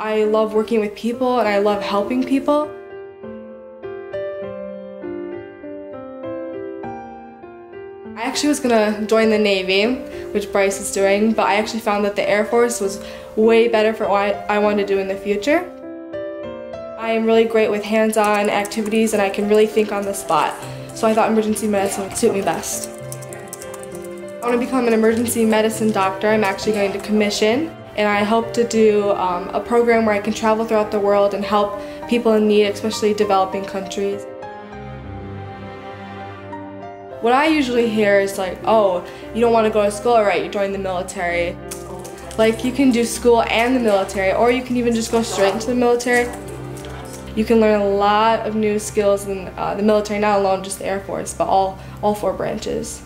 I love working with people and I love helping people. I actually was gonna join the Navy, which Bryce is doing, but I actually found that the Air Force was way better for what I want to do in the future. I am really great with hands-on activities and I can really think on the spot, so I thought emergency medicine would suit me best. I want to become an emergency medicine doctor. I'm actually going to commission and I hope to do um, a program where I can travel throughout the world and help people in need, especially developing countries. What I usually hear is like, oh, you don't want to go to school, right? You join the military. Like you can do school and the military, or you can even just go straight into the military. You can learn a lot of new skills in uh, the military, not alone just the Air Force, but all, all four branches.